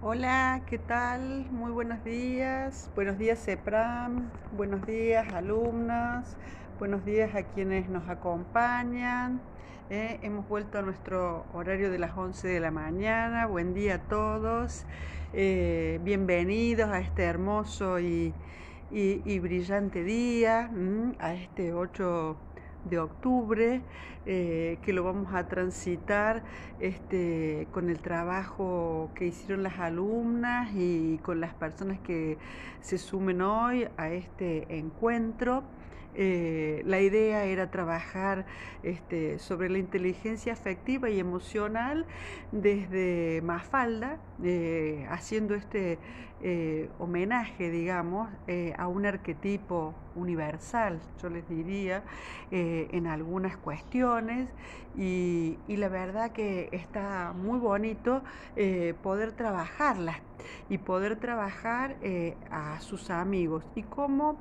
Hola, ¿qué tal? Muy buenos días. Buenos días, CEPRAM. Buenos días, alumnas. Buenos días a quienes nos acompañan. Eh, hemos vuelto a nuestro horario de las 11 de la mañana. Buen día a todos. Eh, bienvenidos a este hermoso y, brillante día, a este 8 de octubre, eh, que lo vamos a transitar este, con el trabajo que hicieron las alumnas y con las personas que se sumen hoy a este encuentro. Eh, la idea era trabajar este, sobre la inteligencia afectiva y emocional desde Mafalda, eh, haciendo este eh, homenaje, digamos, a un arquetipo universal, yo les diría, en algunas cuestiones. Y, y, la verdad que está muy bonito poder trabajarlas y poder trabajar a sus amigos. Y cómo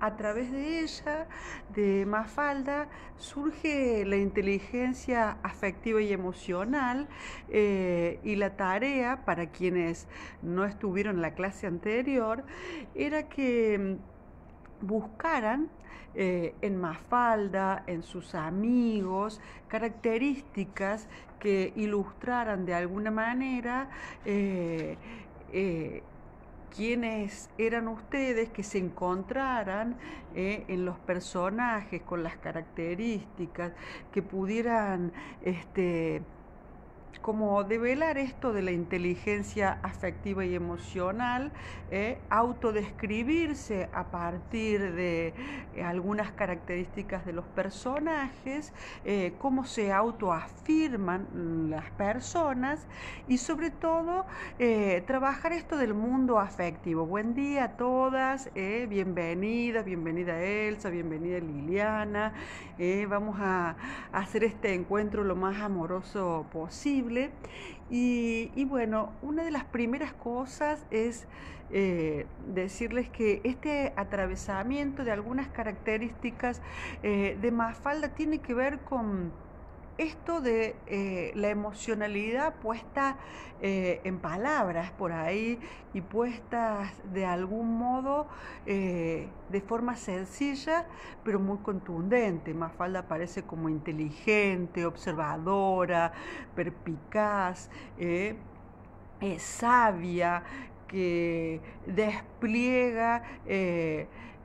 a través de ella, de Mafalda, surge la inteligencia afectiva y emocional eh, y la tarea para quienes no estuvieron en la clase anterior era que mm, buscaran eh, en Mafalda, en sus amigos, características que ilustraran de alguna manera eh, quiénes eran ustedes que se encontraran eh, en los personajes con las características, que pudieran este, como develar esto de la inteligencia afectiva y emocional, eh, autodescribirse a partir de eh, algunas características de los personajes, eh, cómo se autoafirman las personas y sobre todo trabajar esto del mundo afectivo. Buen día a todas, bienvenidas, bienvenida Elsa, bienvenida Liliana. vamos a hacer este encuentro lo más amoroso posible y, bueno, una de las primeras cosas es eh, decirles que este atravesamiento de algunas características eh, de Mafalda tiene que ver con esto de eh, la emocionalidad puesta eh, en palabras por ahí y puestas de algún modo eh, de forma sencilla pero muy contundente. Mafalda parece como inteligente, observadora, perpicaz, sabia, que despliega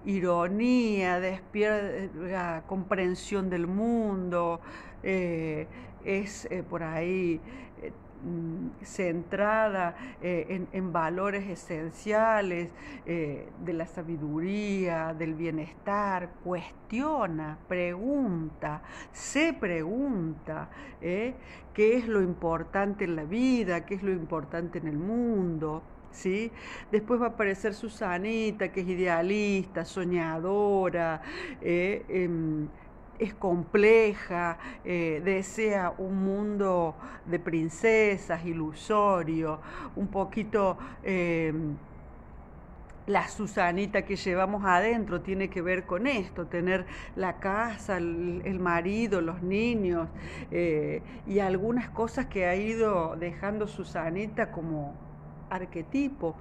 ironía, despierta comprensión del mundo, eh, es eh, por ahí eh, mm, centrada en, en, valores esenciales de la sabiduría, del bienestar, cuestiona, pregunta, se pregunta qué es lo importante en la vida, qué es lo importante en el mundo. ¿Sí? Después va a aparecer Susanita, que es idealista, soñadora, eh, em, es compleja, eh, desea un mundo de princesas, ilusorio, un poquito... Em, la Susanita que llevamos adentro tiene que ver con esto, tener la casa, el, marido, los niños eh, y algunas cosas que ha ido dejando Susanita como arquetipo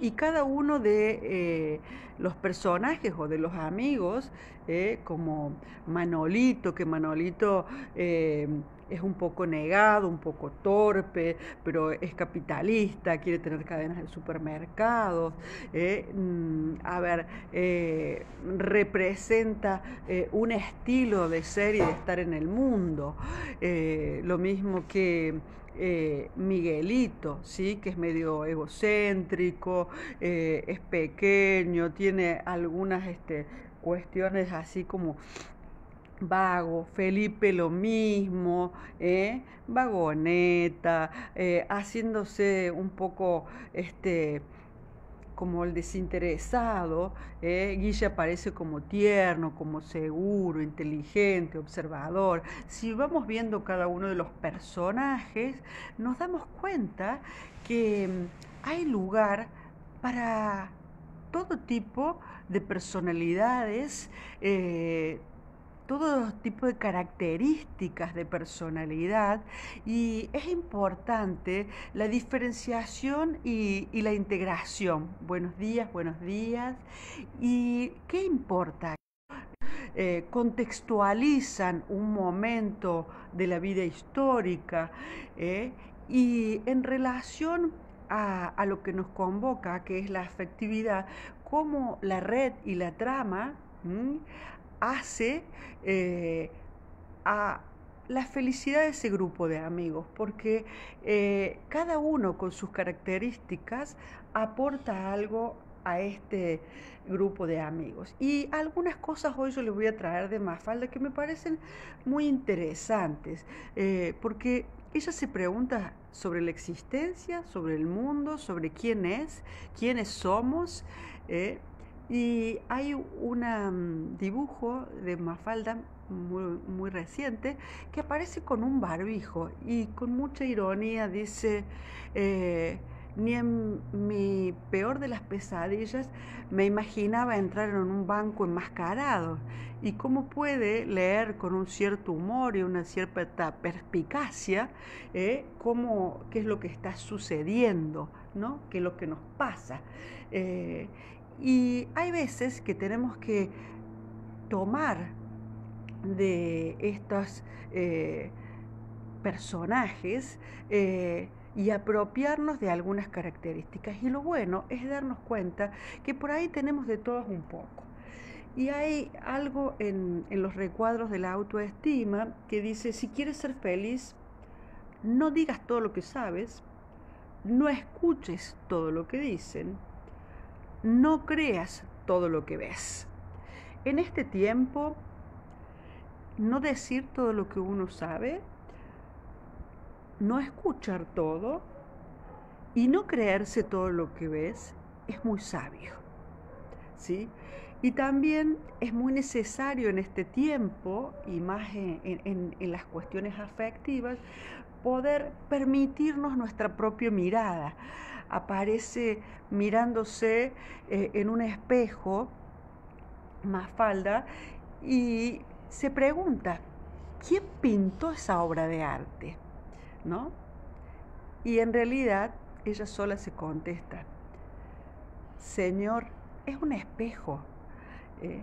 y cada uno de eh, los personajes o de los amigos, eh, como Manolito, que Manolito eh, es un poco negado, un poco torpe, pero es capitalista, quiere tener cadenas de supermercados, mm, a ver, representa un estilo de ser y de estar en el mundo, lo mismo que eh, Miguelito, ¿sí? que es medio egocéntrico, eh, es pequeño, tiene algunas este, cuestiones así como vago, Felipe lo mismo, ¿eh? vagoneta, haciéndose un poco este como el desinteresado, eh, Guilla parece como tierno, como seguro, inteligente, observador. Si vamos viendo cada uno de los personajes, nos damos cuenta que mm, hay lugar para todo tipo de personalidades, eh, todo tipo de características de personalidad y es importante la diferenciación y, la integración. Buenos días, buenos días. ¿Y qué importa? Eh, contextualizan un momento de la vida histórica eh, y en relación a, lo que nos convoca, que es la afectividad, cómo la red y la trama hace eh, a la felicidad de ese grupo de amigos, porque cada uno con sus características aporta algo a este grupo de amigos. Y algunas cosas hoy yo les voy a traer de Mafalda que me parecen muy interesantes, eh, porque ella se pregunta sobre la existencia, sobre el mundo, sobre quién es, quiénes somos. Eh, y hay un mm, dibujo de Mafalda muy, muy, reciente que aparece con un barbijo y con mucha ironía dice, eh, ni en mi peor de las pesadillas me imaginaba entrar en un banco enmascarado. ¿Y cómo puede leer con un cierto humor y una cierta perspicacia eh, cómo, qué es lo que está sucediendo, ¿no? qué es lo que nos pasa? Eh, y hay veces que tenemos que tomar de estos eh, personajes y apropiarnos de algunas características. Y lo bueno es darnos cuenta que por ahí tenemos de todos un poco. Y hay algo en, los recuadros de la autoestima que dice, si quieres ser feliz, no digas todo lo que sabes, no escuches todo lo que dicen, no creas todo lo que ves. En este tiempo, no decir todo lo que uno sabe no escuchar todo y no creerse todo lo que ves es muy sabio. ¿sí? Y también es muy necesario en este tiempo, y más en, las cuestiones afectivas, poder permitirnos nuestra propia mirada. Aparece mirándose eh, en un espejo, más falda, y se pregunta, ¿quién pintó esa obra de arte? ¿no? Y en realidad ella sola se contesta, Señor, es un espejo. ¿eh?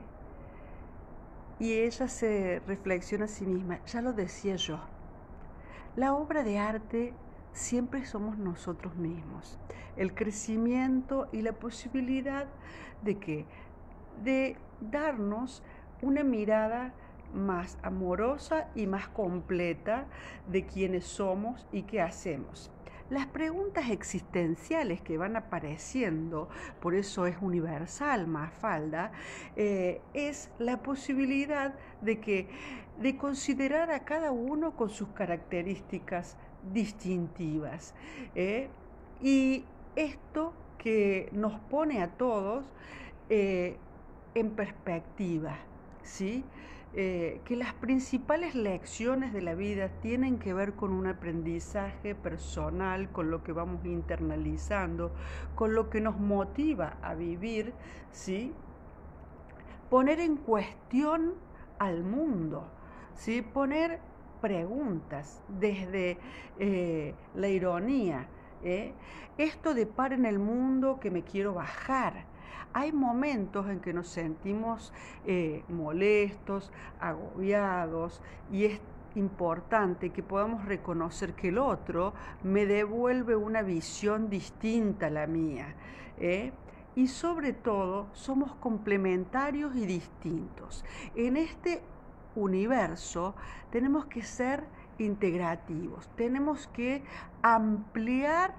Y ella se reflexiona a sí misma, ya lo decía yo, la obra de arte siempre somos nosotros mismos. El crecimiento y la posibilidad de que de darnos una mirada más amorosa y más completa de quiénes somos y qué hacemos. Las preguntas existenciales que van apareciendo, por eso es universal más falda, eh, es la posibilidad de que de considerar a cada uno con sus características distintivas. ¿eh? y esto que nos pone a todos eh, en perspectiva, ¿sí? Eh, que las principales lecciones de la vida tienen que ver con un aprendizaje personal, con lo que vamos internalizando, con lo que nos motiva a vivir, ¿sí? Poner en cuestión al mundo, ¿sí? Poner preguntas desde eh, la ironía. ¿eh? Esto de par en el mundo que me quiero bajar, hay momentos en que nos sentimos eh, molestos, agobiados y es importante que podamos reconocer que el otro me devuelve una visión distinta a la mía. ¿eh? Y sobre todo somos complementarios y distintos. En este universo tenemos que ser integrativos, tenemos que ampliar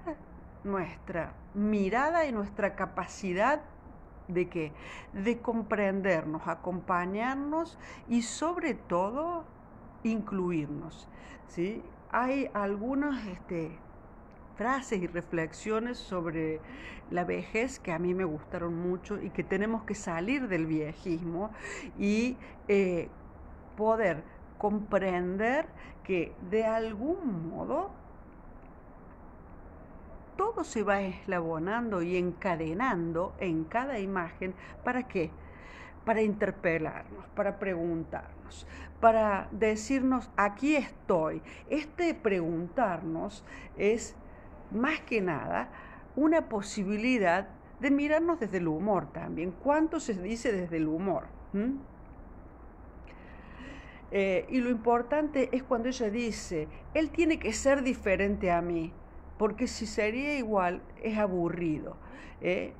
nuestra mirada y nuestra capacidad ¿De qué? De comprendernos, acompañarnos y sobre todo incluirnos. ¿sí? Hay algunas este, frases y reflexiones sobre la vejez que a mí me gustaron mucho y que tenemos que salir del viejismo y eh, poder comprender que de algún modo todo se va eslabonando y encadenando en cada imagen. ¿Para qué? para interpelarnos, para preguntarnos, para decirnos, aquí estoy. Este preguntarnos es más que nada una posibilidad de mirarnos desde el humor también. ¿Cuánto se dice desde el humor? Eh, y lo importante es cuando ella dice, él tiene que ser diferente a mí, porque si sería igual es aburrido. ¿eh?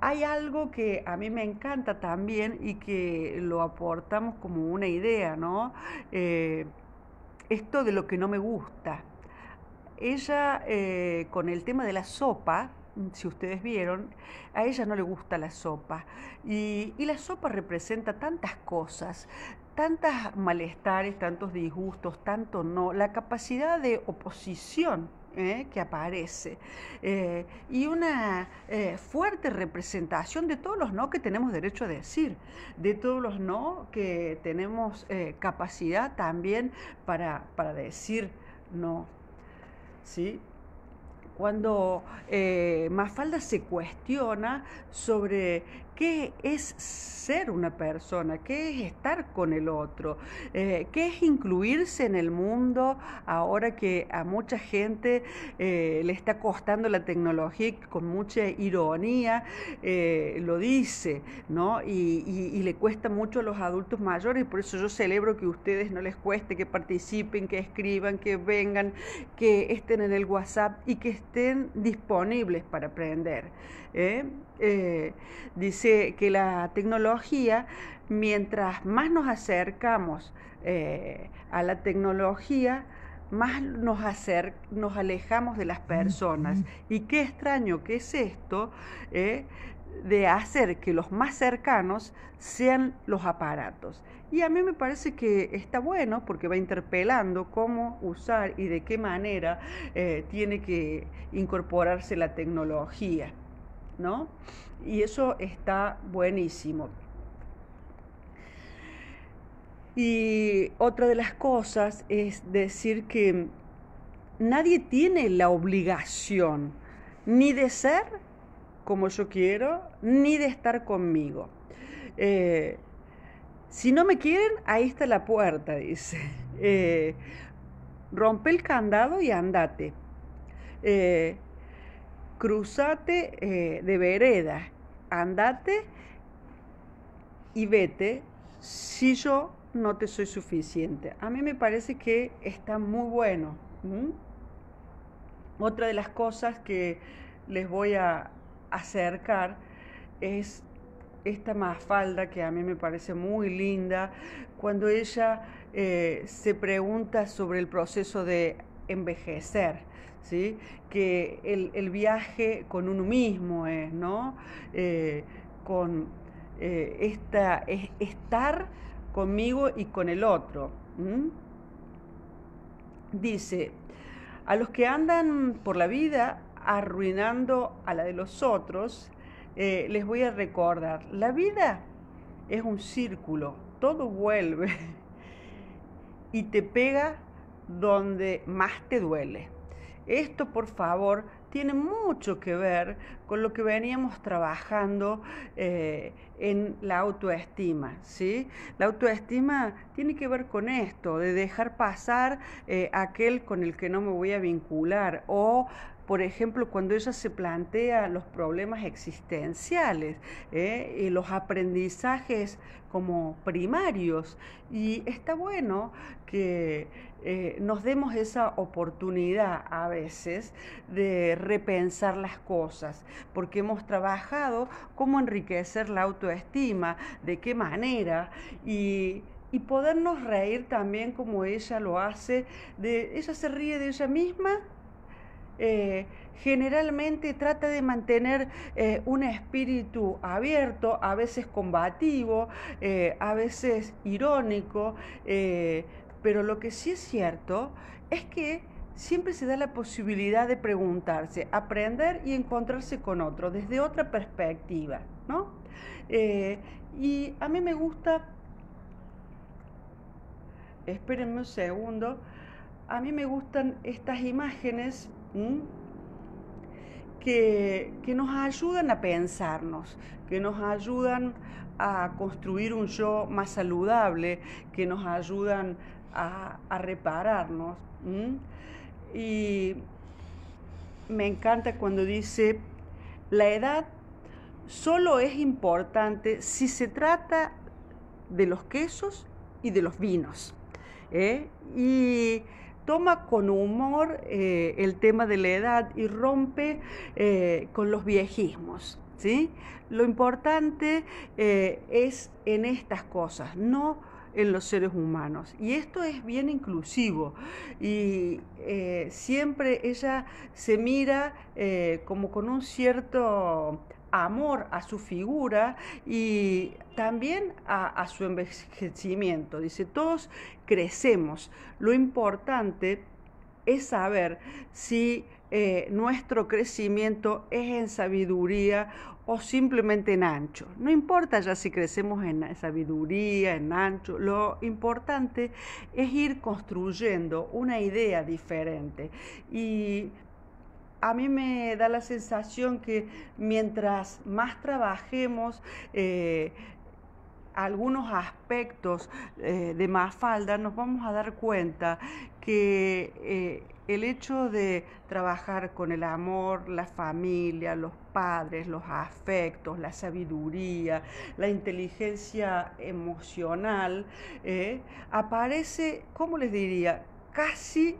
Hay algo que a mí me encanta también y que lo aportamos como una idea, ¿no? Eh, esto de lo que no me gusta. Ella, con el tema de la sopa, si ustedes vieron, a ella no le gusta la sopa. Y, y, la sopa representa tantas cosas, tantos malestares, tantos disgustos, tanto no, la capacidad de oposición ¿eh? que aparece eh, y una eh, fuerte representación de todos los no que tenemos derecho a decir, de todos los no que tenemos capacidad también para, para decir no. ¿sí? Cuando Mafalda se cuestiona sobre qué es ser una persona, qué es estar con el otro, eh, qué es incluirse en el mundo ahora que a mucha gente eh, le está costando la tecnología y con mucha ironía eh, lo dice, ¿no? Y, y, le cuesta mucho a los adultos mayores, por eso yo celebro que a ustedes no les cueste, que participen, que escriban, que vengan, que estén en el WhatsApp y que estén disponibles para aprender. Dice que, la tecnología, mientras más nos acercamos eh, a la tecnología, más nos, nos alejamos de las personas. Y qué extraño que es esto eh, de hacer que los más cercanos sean los aparatos. Y a mí me parece que está bueno porque va interpelando cómo usar y de qué manera eh, tiene que incorporarse la tecnología. ¿No? Y eso está buenísimo. Y otra de las cosas es decir que nadie tiene la obligación ni de ser como yo quiero, ni de estar conmigo. Eh, si no me quieren, ahí está la puerta, dice. Eh, rompe el candado y andate. Eh, cruzate eh, de vereda, andate y vete si yo no te soy suficiente. A mí me parece que está muy bueno. Otra de las cosas que les voy a acercar es esta mafalda que a mí me parece muy linda, cuando ella eh, se pregunta sobre el proceso de envejecer. ¿Sí? que el, viaje con uno mismo es, ¿no? Eh, con eh, esta, estar conmigo y con el otro. Dice, a los que andan por la vida arruinando a la de los otros, eh, les voy a recordar, la vida es un círculo, todo vuelve y te pega donde más te duele. Esto, por favor, tiene mucho que ver con lo que veníamos trabajando eh, en la autoestima. ¿sí? La autoestima tiene que ver con esto, de dejar pasar eh, aquel con el que no me voy a vincular o por ejemplo, cuando ella se plantea los problemas existenciales ¿eh? y los aprendizajes como primarios. Y está bueno que eh, nos demos esa oportunidad a veces de repensar las cosas, porque hemos trabajado cómo enriquecer la autoestima, de qué manera y y podernos reír también como ella lo hace, de ella se ríe de ella misma eh, generalmente trata de mantener eh, un espíritu abierto, a veces combativo, eh, a veces irónico, pero lo que sí es cierto es que siempre se da la posibilidad de preguntarse, aprender y encontrarse con otro desde otra perspectiva, ¿no? y a mí me gusta, espérenme un segundo, a mí me gustan estas imágenes que, nos ayudan a pensarnos, que nos ayudan a construir un yo más saludable, que nos ayudan a, repararnos. Y me encanta cuando dice, la edad solo es importante si se trata de los quesos y de los vinos. ¿eh? Y toma con humor eh, el tema de la edad y rompe eh, con los viejismos. ¿sí? Lo importante es en estas cosas, no en los seres humanos. Y esto es bien inclusivo. Y siempre ella se mira como con un cierto amor a su figura y también a, su envejecimiento. Dice, todos crecemos. Lo importante es saber si eh, nuestro crecimiento es en sabiduría o simplemente en ancho. No importa ya si crecemos en sabiduría, en ancho, lo importante es ir construyendo una idea diferente. Y a mí me da la sensación que mientras más trabajemos eh, algunos aspectos eh, de Mafalda, nos vamos a dar cuenta que eh, el hecho de trabajar con el amor, la familia, los padres, los afectos, la sabiduría, la inteligencia emocional, aparece, ¿cómo les diría? Casi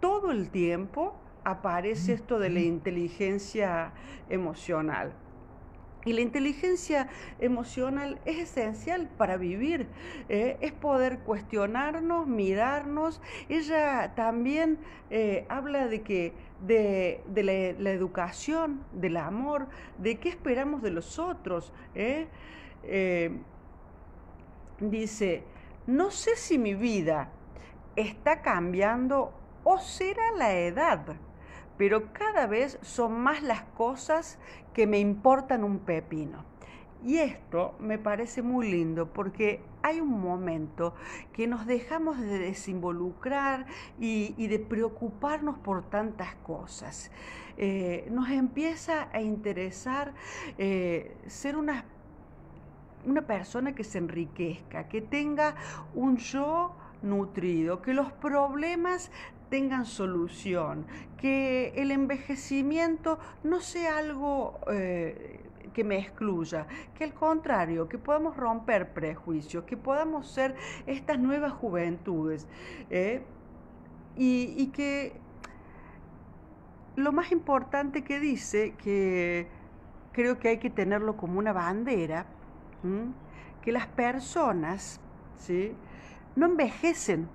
todo el tiempo aparece esto de la inteligencia emocional. Y la inteligencia emocional es esencial para vivir, eh, es poder cuestionarnos, mirarnos. Ella también eh, habla de que de, la, educación, del amor, de qué esperamos de los otros. Eh. dice, no sé si mi vida está cambiando o será la edad pero cada vez son más las cosas que me importan un pepino. Y esto me parece muy lindo porque hay un momento que nos dejamos de desinvolucrar y, de preocuparnos por tantas cosas. Eh, nos empieza a interesar eh, ser una, una persona que se enriquezca, que tenga un yo nutrido, que los problemas tengan solución, que el envejecimiento no sea algo eh, que me excluya, que al contrario, que podamos romper prejuicios, que podamos ser estas nuevas juventudes ¿eh? y, que lo más importante que dice, que creo que hay que tenerlo como una bandera, que las personas ¿sí? no envejecen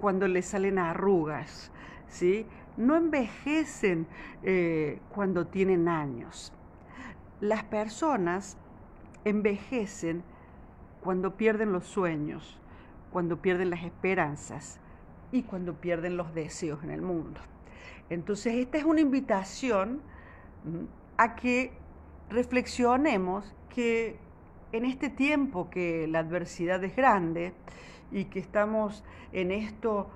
cuando le salen arrugas, ¿sí? No envejecen eh, cuando tienen años. Las personas envejecen cuando pierden los sueños, cuando pierden las esperanzas y cuando pierden los deseos en el mundo. Entonces, esta es una invitación a que reflexionemos que en este tiempo que la adversidad es grande, y que estamos en esto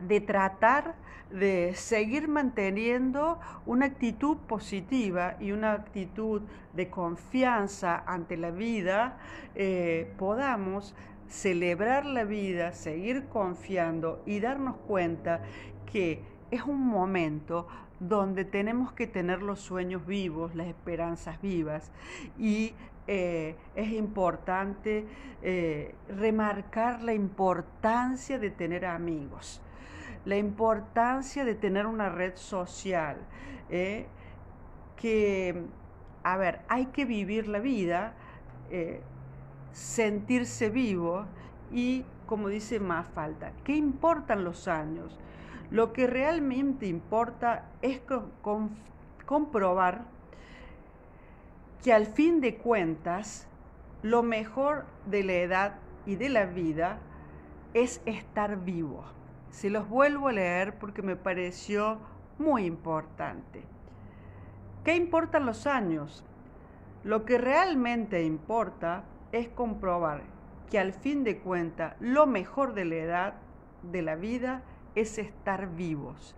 de tratar de seguir manteniendo una actitud positiva y una actitud de confianza ante la vida, eh, podamos celebrar la vida, seguir confiando y darnos cuenta que es un momento donde tenemos que tener los sueños vivos, las esperanzas vivas y eh, es importante eh, remarcar la importancia de tener amigos, la importancia de tener una red social, eh, que, a ver, hay que vivir la vida, sentirse vivo y, como dice más falta, ¿qué importan los años? Lo que realmente importa es comprobar que al fin de cuentas lo mejor de la edad y de la vida es estar vivo. Se los vuelvo a leer porque me pareció muy importante. ¿Qué importan los años? Lo que realmente importa es comprobar que al fin de cuentas lo mejor de la edad de la vida es estar vivos.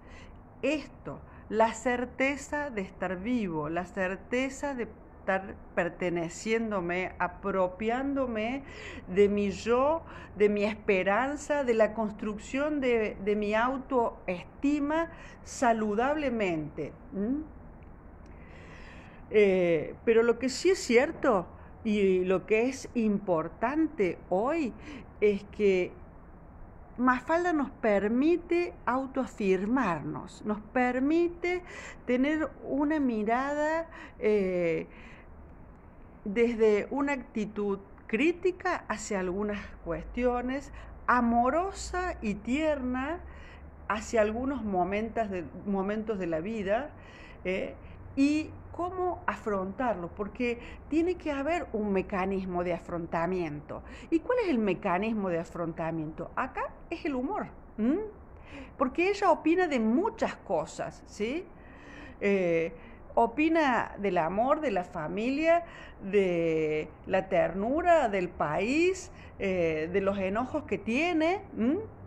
Esto la certeza de estar vivo, la certeza de estar perteneciéndome, apropiándome de mi yo, de mi esperanza, de la construcción de, mi autoestima saludablemente. Eh, pero lo que sí es cierto y lo que es importante hoy es que Mafalda nos permite autoafirmarnos, nos permite tener una mirada eh, desde una actitud crítica hacia algunas cuestiones, amorosa y tierna hacia algunos momentos de, momentos la vida eh, y cómo afrontarlo, porque tiene que haber un mecanismo de afrontamiento. ¿Y cuál es el mecanismo de afrontamiento? Acá es el humor, porque ella opina de muchas cosas, ¿sí? Eh, opina del amor, de la familia, de la ternura del país, eh, de los enojos que tiene,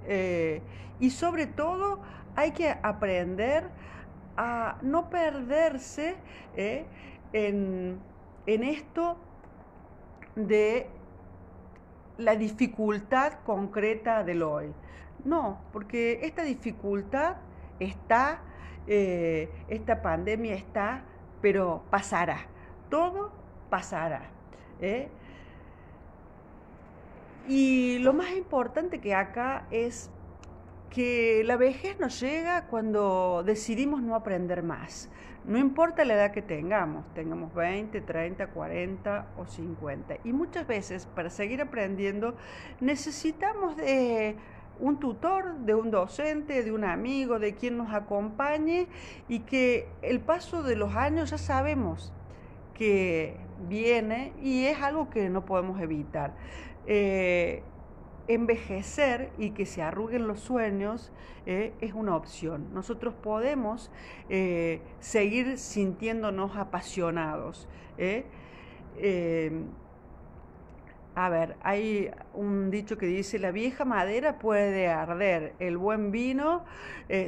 eh, y sobre todo hay que aprender a no perderse eh, en, esto de la dificultad concreta del hoy. No, porque esta dificultad está, eh, esta pandemia está, pero pasará. Todo pasará. ¿eh? Y lo más importante que acá es que la vejez nos llega cuando decidimos no aprender más. No importa la edad que tengamos, tengamos 20, 30, 40 o 50. Y muchas veces para seguir aprendiendo necesitamos de un tutor, de un docente, de un amigo, de quien nos acompañe y que el paso de los años ya sabemos que viene y es algo que no podemos evitar. Eh, envejecer y que se arruguen los sueños eh, es una opción. Nosotros podemos eh, seguir sintiéndonos apasionados. Eh. a ver, hay un dicho que dice, la vieja madera puede arder, el buen vino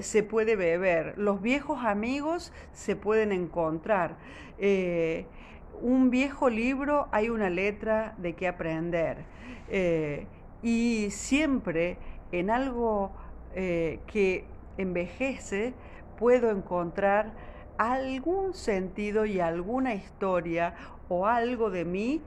se puede beber, los viejos amigos se pueden encontrar. un viejo libro hay una letra de qué aprender y siempre en algo eh, que envejece puedo encontrar algún sentido y alguna historia o algo de mí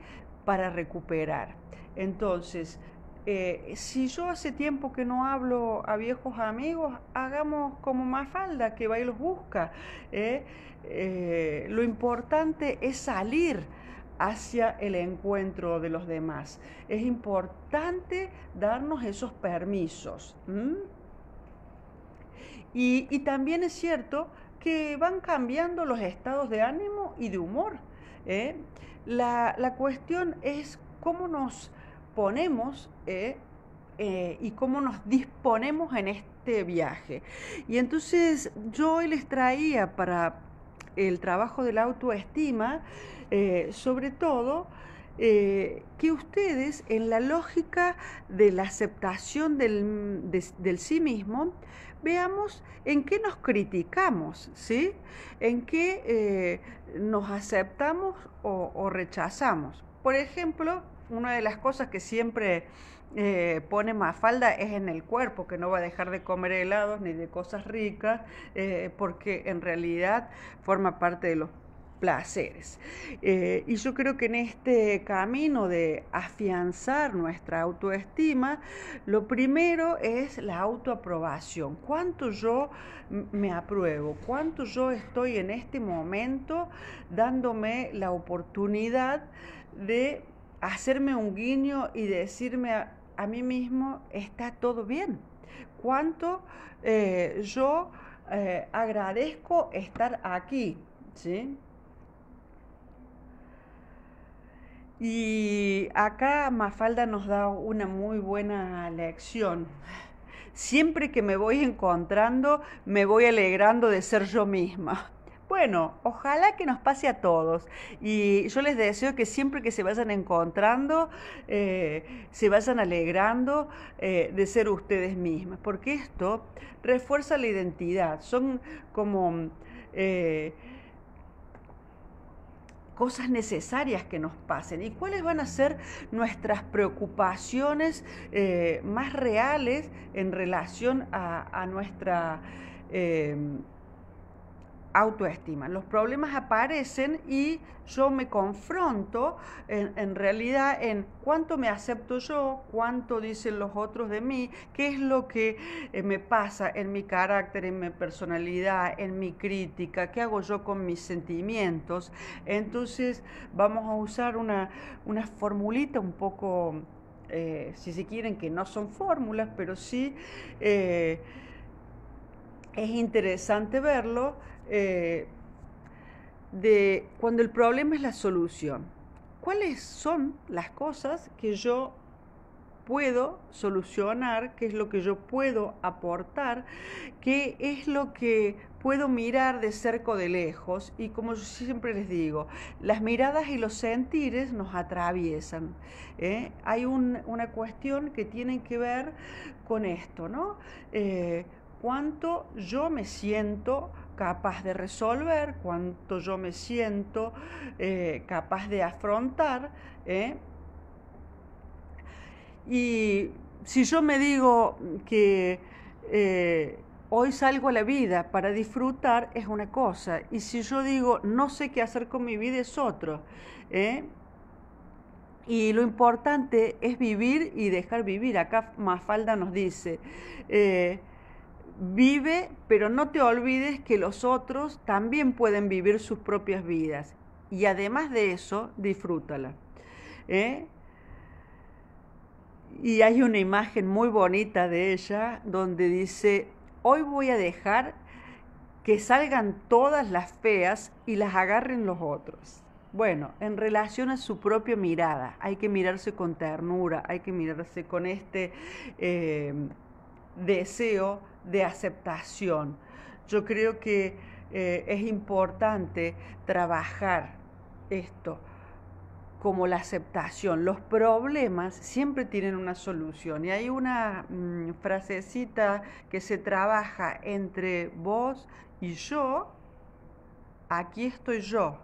para recuperar. Entonces, eh, si yo hace tiempo que no hablo a viejos amigos, hagamos como Mafalda, que va y los busca. ¿eh? lo importante es salir hacia el encuentro de los demás. Es importante darnos esos permisos. Y, también es cierto que van cambiando los estados de ánimo y de humor. ¿eh? La, cuestión es cómo nos ponemos ¿eh? Eh, y cómo nos disponemos en este viaje. Y entonces yo hoy les traía para el trabajo de la autoestima, eh, sobre todo, que ustedes en la lógica de la aceptación del, sí mismo, veamos en qué nos criticamos, ¿sí? En qué eh, nos aceptamos o, rechazamos. Por ejemplo, una de las cosas que siempre eh, pone más falda es en el cuerpo, que no va a dejar de comer helados ni de cosas ricas, porque en realidad forma parte de los placeres. Eh, y yo creo que en este camino de afianzar nuestra autoestima, lo primero es la autoaprobación. ¿Cuánto yo me apruebo? ¿Cuánto yo estoy en este momento dándome la oportunidad de hacerme un guiño y decirme a, mí mismo, está todo bien? ¿Cuánto eh, yo eh, agradezco estar aquí? ¿Sí? Y acá Mafalda nos da una muy buena lección. Siempre que me voy encontrando, me voy alegrando de ser yo misma. Bueno, ojalá que nos pase a todos. Y yo les deseo que siempre que se vayan encontrando, eh, se vayan alegrando eh, de ser ustedes mismas, porque esto refuerza la identidad. Son como... Eh, cosas necesarias que nos pasen. Y cuáles van a ser nuestras preocupaciones más reales en relación a, nuestra autoestima. Los problemas aparecen y yo me confronto en, realidad en cuánto me acepto yo, cuánto dicen los otros de mí, qué es lo que eh, me pasa en mi carácter, en mi personalidad, en mi crítica, qué hago yo con mis sentimientos. Entonces vamos a usar una, una formulita un poco, eh, si se quieren, que no son fórmulas, pero sí... Eh, es interesante verlo eh, de cuando el problema es la solución. ¿Cuáles son las cosas que yo puedo solucionar, qué es lo que yo puedo aportar, qué es lo que puedo mirar de cerca o de lejos. Y como yo siempre les digo, las miradas y los sentires nos atraviesan. ¿eh? Hay una cuestión que tiene que ver con esto, ¿no? Eh, cuánto yo me siento capaz de resolver, cuánto yo me siento eh, capaz de afrontar. ¿eh? Y si yo me digo que eh, hoy salgo a la vida para disfrutar, es una cosa. Y si yo digo no sé qué hacer con mi vida, es otro. Y lo importante es vivir y dejar vivir. Acá Mafalda nos dice, Vive, pero no te olvides que los otros también pueden vivir sus propias vidas. Y además de eso, disfrútala. ¿eh? Y hay una imagen muy bonita de ella donde dice, hoy voy a dejar que salgan todas las feas y las agarren los otros. Bueno, en relación a su propia mirada, hay que mirarse con ternura, hay que mirarse con este eh, deseo de aceptación. Yo creo que eh, es importante trabajar esto como la aceptación. Los problemas siempre tienen una solución y hay una mm, frasecita que se trabaja entre vos y yo, aquí estoy yo.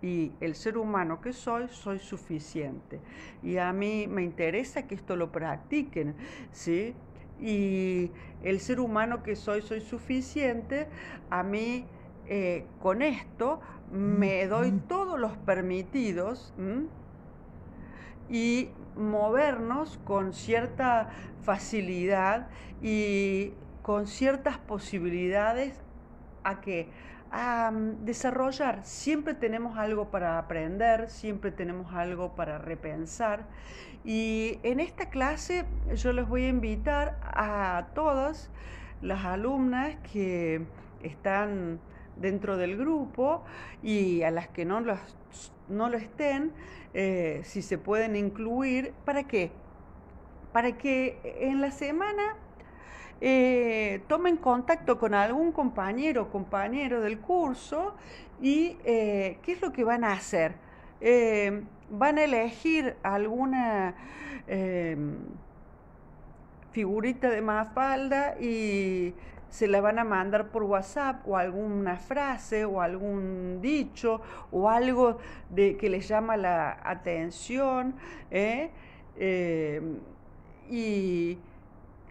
Y el ser humano que soy, soy suficiente. Y a mí me interesa que esto lo practiquen, ¿sí? Y el ser humano que soy, soy suficiente, a mí eh, con esto me doy todos los permitidos y movernos con cierta facilidad y con ciertas posibilidades a que a desarrollar. Siempre tenemos algo para aprender, siempre tenemos algo para repensar. Y en esta clase yo les voy a invitar a todas las alumnas que están dentro del grupo y a las que no, no lo estén, eh, si se pueden incluir, ¿para qué? Para que en la semana eh, tomen contacto con algún compañero o compañero del curso y eh, qué es lo que van a hacer. Eh, van a elegir alguna figurita de Mafalda y se la van a mandar por WhatsApp o alguna frase o algún dicho o algo de, que les llama la atención y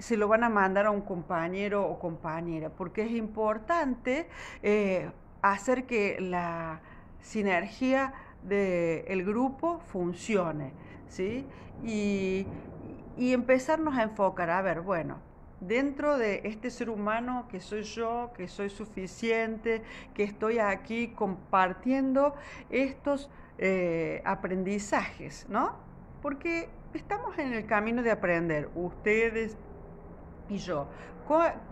se lo van a mandar a un compañero o compañera, porque es importante eh, hacer que la sinergia del grupo funcione, ¿sí? Y, empezarnos a enfocar, a ver, bueno, dentro de este ser humano que soy yo, que soy suficiente, que estoy aquí compartiendo estos eh, aprendizajes, ¿no? Porque estamos en el camino de aprender, ustedes, y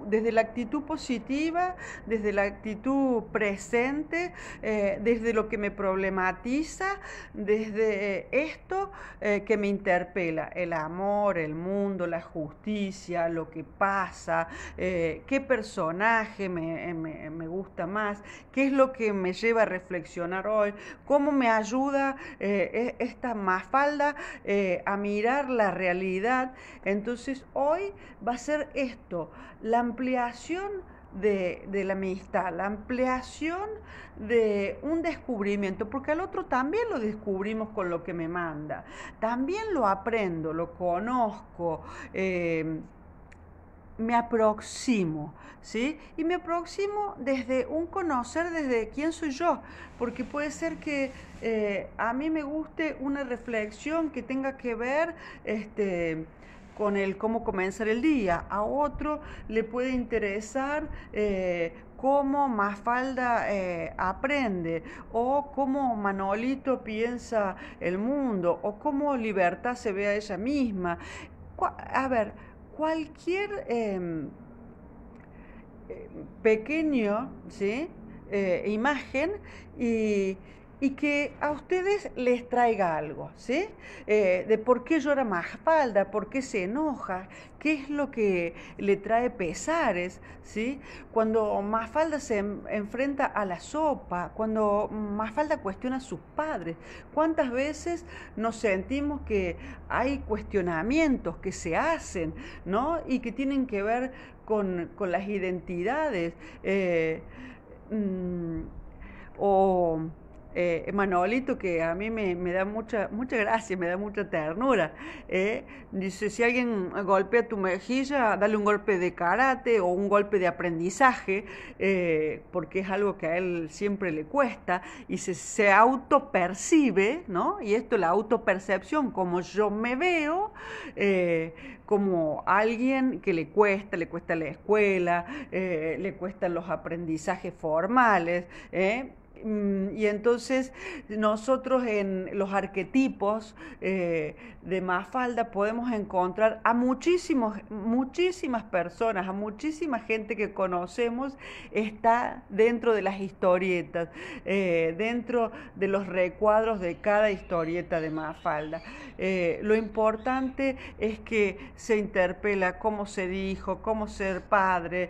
desde la actitud positiva, desde la actitud presente, eh, desde lo que me problematiza, desde esto eh, que me interpela, el amor, el mundo, la justicia, lo que pasa, eh, qué personaje me, me, gusta más, qué es lo que me lleva a reflexionar hoy, cómo me ayuda e, esta mafalda a mirar la realidad. Entonces hoy va a ser esto, la ampliación de, la amistad, la ampliación de un descubrimiento, porque al otro también lo descubrimos con lo que me manda, también lo aprendo, lo conozco. Eh, me aproximo, ¿sí? Y me aproximo desde un conocer, desde quién soy yo, porque puede ser que eh, a mí me guste una reflexión que tenga que ver, este, con el cómo comenzar el día. A otro le puede interesar eh, cómo Mafalda eh, aprende, o cómo Manolito piensa el mundo, o cómo Libertad se ve a ella misma. A ver, cualquier em, eh, pequeño ¿sí? imagen y y que a ustedes les traiga algo, ¿sí? Eh, de por qué llora Mafalda, por qué se enoja, qué es lo que le trae pesares, ¿sí? Cuando Mafalda se enfrenta a la sopa, cuando Mafalda cuestiona a sus padres, ¿cuántas veces nos sentimos que hay cuestionamientos que se hacen, ¿no? Y que tienen que ver con, las identidades. Eh, mm, o eh, Manolito, que a mí me, da mucha, mucha gracia, me da mucha ternura. Eh. Dice, si alguien golpea tu mejilla, dale un golpe de karate o un golpe de aprendizaje, eh, porque es algo que a él siempre le cuesta, y se, se autopercibe, ¿no? Y esto, la autopercepción, como yo me veo, eh, como alguien que le cuesta, le cuesta la escuela, le cuestan los aprendizajes formales, Mm, y entonces nosotros en los arquetipos eh, de Mafalda podemos encontrar a muchísimos, muchísimas personas, a muchísima gente que conocemos está dentro de las historietas, eh, dentro de los recuadros de cada historieta de Mafalda. Eh, lo importante es que se interpela cómo se dijo, cómo ser padre,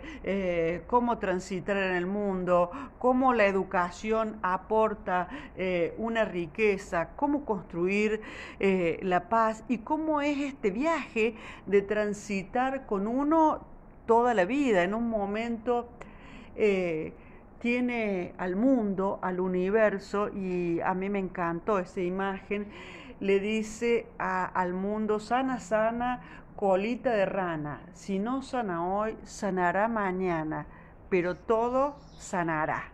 cómo transitar en el mundo, cómo la educación aporta eh, una riqueza, cómo construir eh, la paz y cómo es este viaje de transitar con uno toda la vida, en un momento eh, tiene al mundo, al universo, y a mí me encantó esa imagen, le dice al mundo, sana, sana, colita de rana, si no sana hoy, sanará mañana, pero todo sanará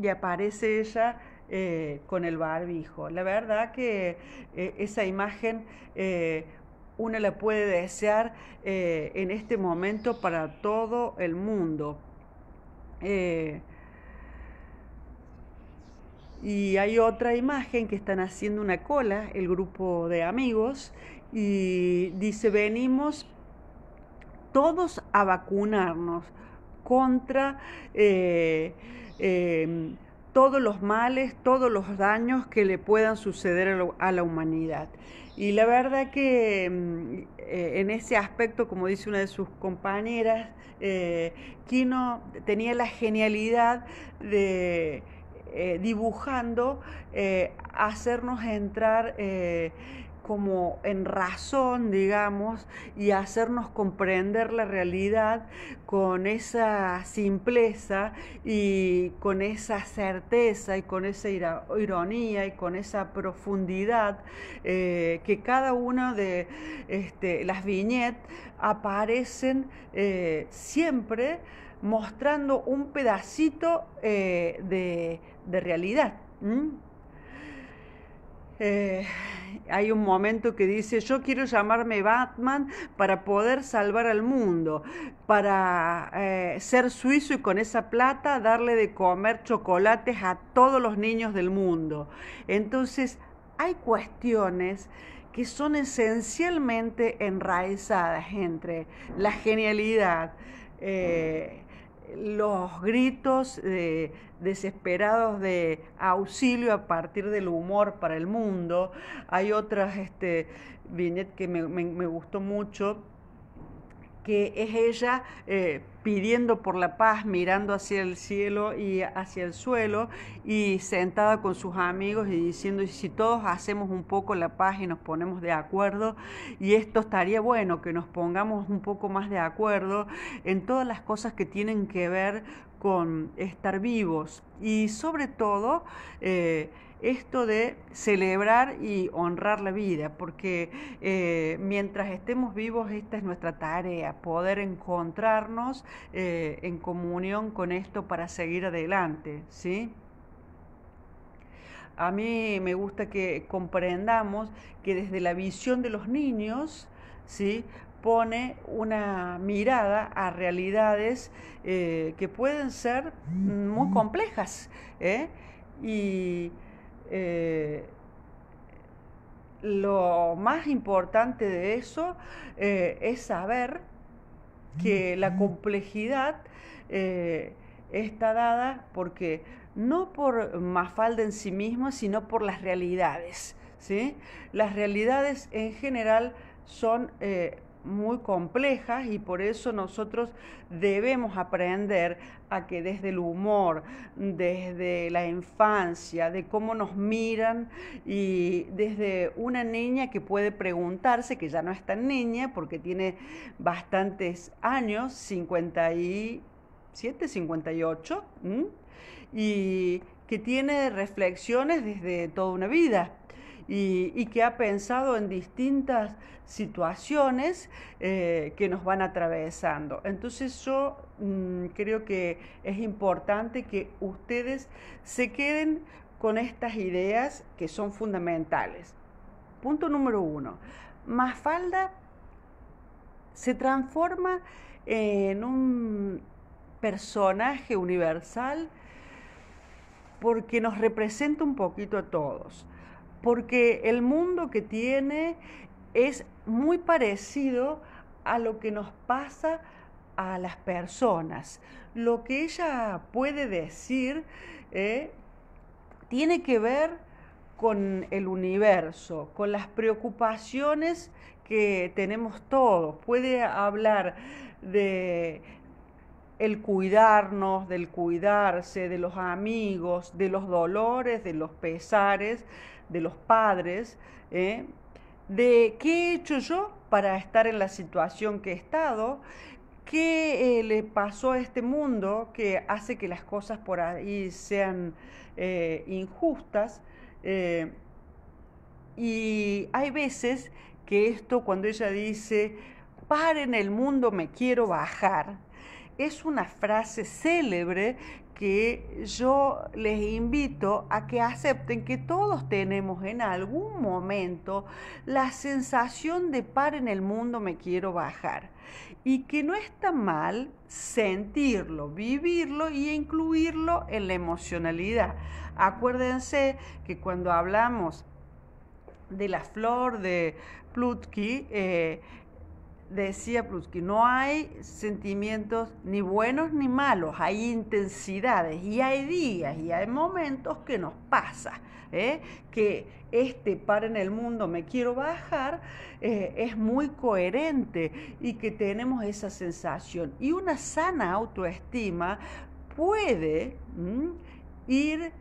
y aparece ella eh, con el barbijo. La verdad que eh, esa imagen eh, uno la puede desear en este momento para todo el mundo. y hay otra imagen que están haciendo una cola, el grupo de amigos, y dice, venimos todos a vacunarnos contra Em, todos los males, todos los daños que le puedan suceder a la humanidad. Y la verdad que em, eh, en ese aspecto, como dice una de sus compañeras, eh, Kino tenía la genialidad de eh, dibujando, hacernos entrar como en razón, digamos, y hacernos comprender la realidad con esa simpleza y con esa certeza y con esa ironía y con esa profundidad eh, que cada una de este, las viñetas aparecen eh, siempre mostrando un pedacito eh, de, realidad. Hay un momento que dice, yo quiero llamarme Batman para poder salvar al mundo, para eh, ser suizo y con esa plata darle de comer chocolates a todos los niños del mundo. Entonces, hay cuestiones que son esencialmente enraizadas entre la genialidad, eh, los gritos desesperados de auxilio a partir del humor para el mundo. Hay otras este, que me gustó mucho, que es ella eh, pidiendo por la paz, mirando hacia el cielo y hacia el suelo y sentada con sus amigos y diciendo, si todos hacemos un poco la paz y nos ponemos de acuerdo, y esto estaría bueno, que nos pongamos un poco más de acuerdo en todas las cosas que tienen que ver con estar vivos y sobre todo eh, esto de celebrar y honrar la vida, porque eh, mientras estemos vivos esta es nuestra tarea, poder encontrarnos eh, en comunión con esto para seguir adelante, ¿sí? A mí me gusta que comprendamos que desde la visión de los niños, ¿sí? pone una mirada a realidades eh, que pueden ser muy complejas. Y eh, lo más importante de eso eh, es saber que la complejidad eh, está dada porque no por Mafalda en sí misma, sino por las realidades. ¿sí? Las realidades en general son muy complejas y por eso nosotros debemos aprender a que desde el humor, desde la infancia, de cómo nos miran y desde una niña que puede preguntarse, que ya no es tan niña porque tiene bastantes años, 57, 58, y que tiene reflexiones desde toda una vida y, que ha pensado en distintas situaciones eh, que nos van atravesando. Entonces yo mm, creo que es importante que ustedes se queden con estas ideas que son fundamentales. Punto número uno. Mafalda se transforma en un personaje universal porque nos representa un poquito a todos porque el mundo que tiene es muy parecido a lo que nos pasa a las personas. Lo que ella puede decir eh, tiene que ver con el universo, con las preocupaciones que tenemos todos. Puede hablar de el cuidarnos, del cuidarse, de los amigos, de los dolores, de los pesares, de los padres, ¿eh? de qué he hecho yo para estar en la situación que he estado, qué eh, le pasó a este mundo que hace que las cosas por ahí sean eh, injustas. y hay veces que esto, cuando ella dice, paren el mundo, me quiero bajar, es una frase célebre que yo les invito a que acepten que todos tenemos en algún momento la sensación de par en el mundo me quiero bajar y que no está mal sentirlo, vivirlo y incluirlo en la emocionalidad. Acuérdense que cuando hablamos de la flor de Plutki, eh, decía que no hay sentimientos ni buenos ni malos, hay intensidades y hay días y hay momentos que nos pasa, ¿eh? que este par en el mundo me quiero bajar eh, es muy coherente y que tenemos esa sensación. Y una sana autoestima puede ir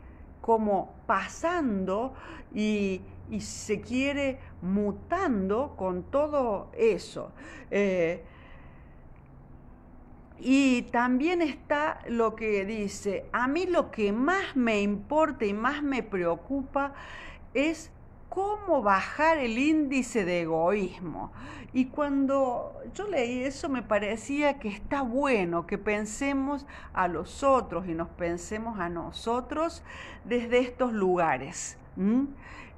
como pasando y y se quiere mutando con todo eso. Eh, y también está lo que dice, a mí lo que más me importa y más me preocupa es cómo bajar el índice de egoísmo. Y cuando yo leí eso me parecía que está bueno que pensemos a los otros y nos pensemos a nosotros desde estos lugares.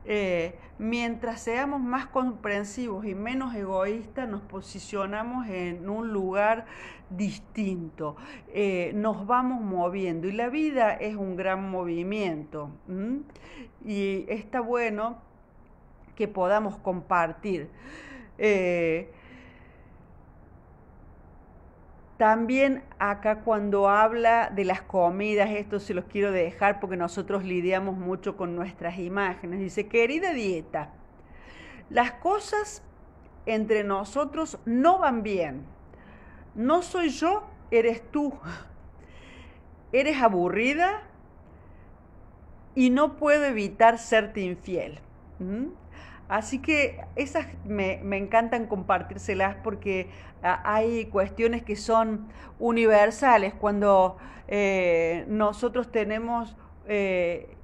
Eh, mientras seamos más comprensivos y menos egoístas, nos posicionamos en un lugar distinto, eh, nos vamos moviendo y la vida es un gran movimiento y está bueno que podamos compartir. Eh, también acá cuando habla de las comidas, esto se los quiero dejar porque nosotros lidiamos mucho con nuestras imágenes. Dice, querida dieta, las cosas entre nosotros no van bien. No soy yo, eres tú. Eres aburrida y no puedo evitar serte infiel. ¿Mm? Así que esas me, encantan compartírselas porque ah, hay cuestiones que son universales cuando eh, nosotros tenemos eh,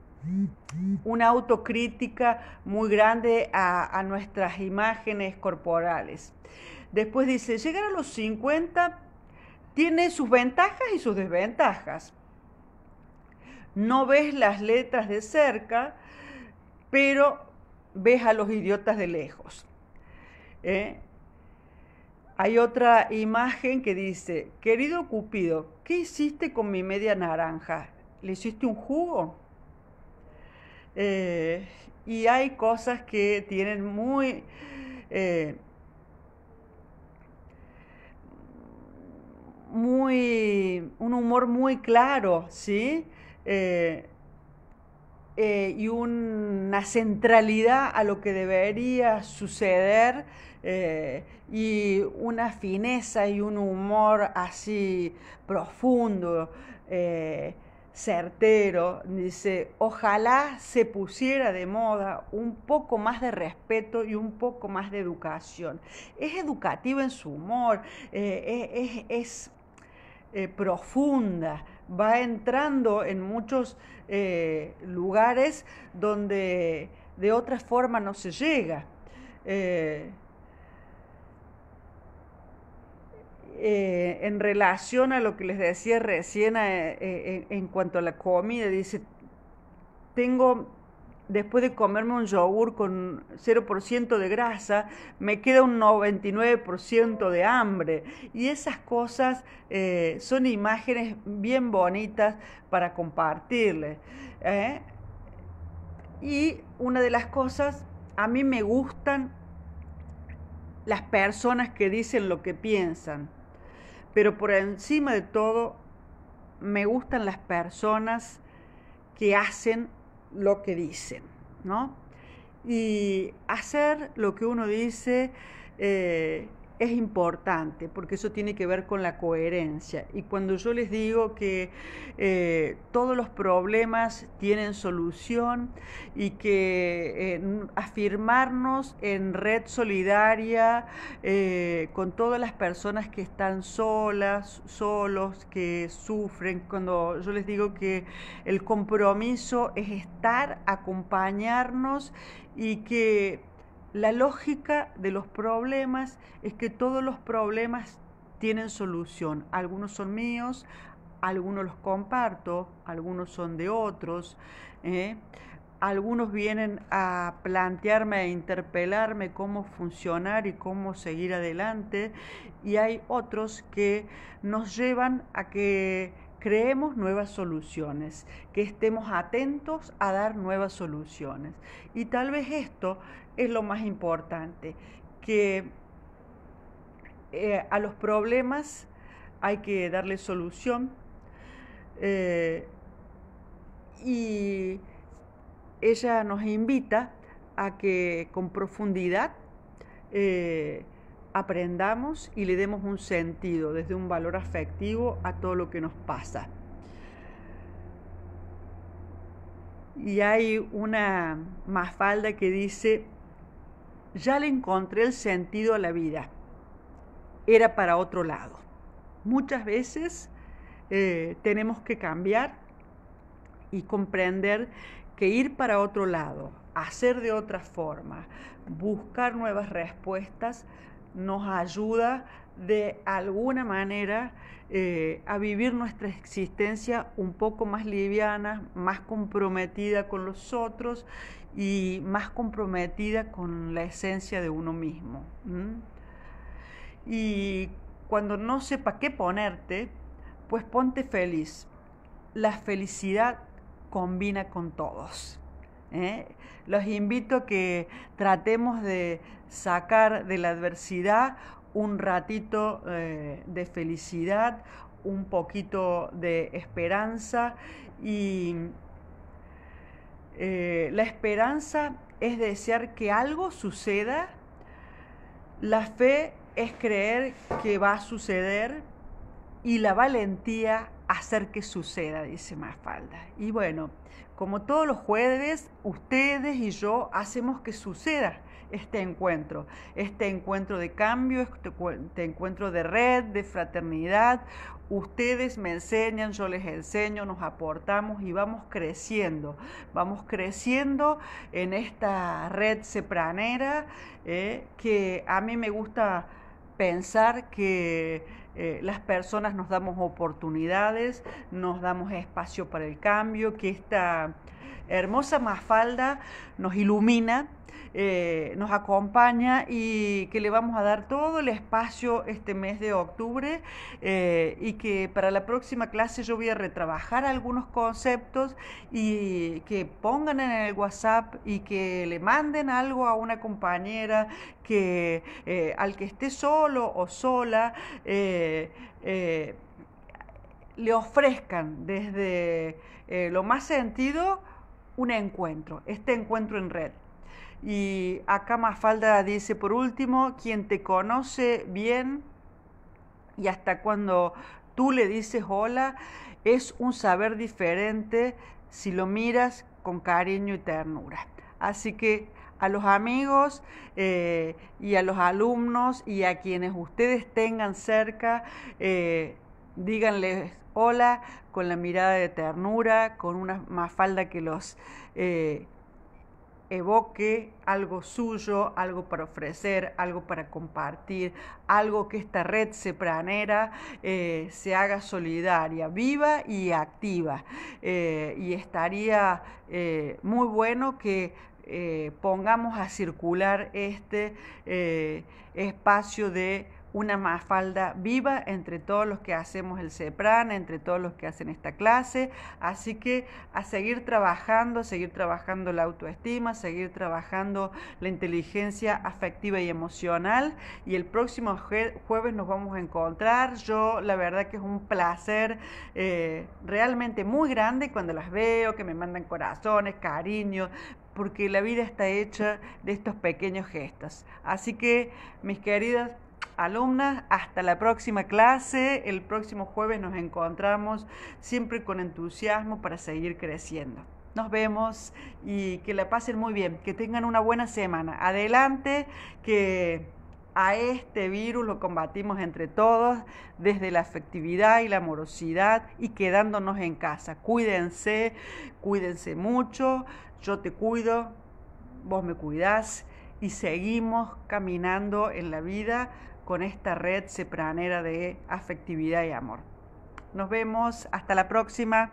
una autocrítica muy grande a, a, nuestras imágenes corporales. Después dice, llegar a los 50 tiene sus ventajas y sus desventajas. No ves las letras de cerca, pero ves a los idiotas de lejos. ¿eh? Hay otra imagen que dice, querido Cupido, ¿qué hiciste con mi media naranja? ¿Le hiciste un jugo? Eh, y hay cosas que tienen muy... Eh, muy, un humor muy claro, ¿sí? Eh, y una centralidad a lo que debería suceder eh, y una fineza y un humor así profundo, eh, certero. Dice, ojalá se pusiera de moda un poco más de respeto y un poco más de educación. Es educativo en su humor, es profunda va entrando en muchos eh, lugares donde de otra forma no se llega. Eh, eh, en relación a lo que les decía recién en cuanto a la comida, dice, tengo después de comerme un yogur con 0% de grasa, me queda un 99% de hambre. Y esas cosas eh, son imágenes bien bonitas para compartirles. ¿eh? Y una de las cosas, a mí me gustan las personas que dicen lo que piensan, pero por encima de todo, me gustan las personas que hacen lo que dicen, ¿no? Y hacer lo que uno dice eh, es importante porque eso tiene que ver con la coherencia. Y cuando yo les digo que eh, todos los problemas tienen solución y que eh, afirmarnos en red solidaria eh, con todas las personas que están solas, solos, que sufren, cuando yo les digo que el compromiso es estar, acompañarnos y que la lógica de los problemas es que todos los problemas tienen solución. Algunos son míos, algunos los comparto, algunos son de otros. ¿eh? Algunos vienen a plantearme, a interpelarme cómo funcionar y cómo seguir adelante. Y hay otros que nos llevan a que creemos nuevas soluciones, que estemos atentos a dar nuevas soluciones. Y tal vez esto es lo más importante, que eh, a los problemas hay que darle solución eh, y ella nos invita a que con profundidad eh, aprendamos y le demos un sentido, desde un valor afectivo a todo lo que nos pasa. Y hay una mafalda que dice, ya le encontré el sentido a la vida, era para otro lado. Muchas veces eh, tenemos que cambiar y comprender que ir para otro lado, hacer de otra forma, buscar nuevas respuestas, nos ayuda de alguna manera eh, a vivir nuestra existencia un poco más liviana, más comprometida con los otros y más comprometida con la esencia de uno mismo. Y cuando no sepa qué ponerte, pues ponte feliz. La felicidad combina con todos. ¿Eh? Los invito a que tratemos de sacar de la adversidad un ratito eh, de felicidad, un poquito de esperanza y eh, la esperanza es desear que algo suceda, la fe es creer que va a suceder y la valentía hacer que suceda, dice Mafalda. Y bueno, como todos los jueves, ustedes y yo hacemos que suceda este encuentro, este encuentro de cambio, este, este encuentro de red, de fraternidad. Ustedes me enseñan, yo les enseño, nos aportamos y vamos creciendo. Vamos creciendo en esta red sepranera eh, que a mí me gusta pensar que eh, las personas nos damos oportunidades, nos damos espacio para el cambio, que esta hermosa mafalda nos ilumina eh, nos acompaña y que le vamos a dar todo el espacio este mes de octubre eh, y que para la próxima clase yo voy a retrabajar algunos conceptos y que pongan en el WhatsApp y que le manden algo a una compañera que eh, al que esté solo o sola le ofrezcan desde lo más sentido un encuentro, este encuentro en red. Y acá Mafalda dice, por último, quien te conoce bien y hasta cuando tú le dices hola, es un saber diferente si lo miras con cariño y ternura. Así que a los amigos eh, y a los alumnos y a quienes ustedes tengan cerca, eh, díganles hola con la mirada de ternura, con una mafalda que los... Eh, evoque algo suyo, algo para ofrecer, algo para compartir, algo que esta red sepranera eh, se haga solidaria, viva y activa. Eh, y estaría eh, muy bueno que pongamos a circular este espacio de una mafalda viva entre todos los que hacemos el CEPRAN, entre todos los que hacen esta clase. Así que a seguir trabajando, seguir trabajando la autoestima, seguir trabajando la inteligencia afectiva y emocional. Y el próximo jueves nos vamos a encontrar. Yo la verdad que es un placer eh, realmente muy grande cuando las veo, que me mandan corazones, cariño, porque la vida está hecha de estos pequeños gestos. Así que, mis queridas alumnas, hasta la próxima clase. El próximo jueves nos encontramos siempre con entusiasmo para seguir creciendo. Nos vemos y que la pasen muy bien, que tengan una buena semana. Adelante, que a este virus lo combatimos entre todos desde la afectividad y la amorosidad y quedándonos en casa. Cuídense, cuídense mucho, yo te cuido, vos me cuidás y seguimos caminando en la vida con esta red sepranera de afectividad y amor. Nos vemos, hasta la próxima.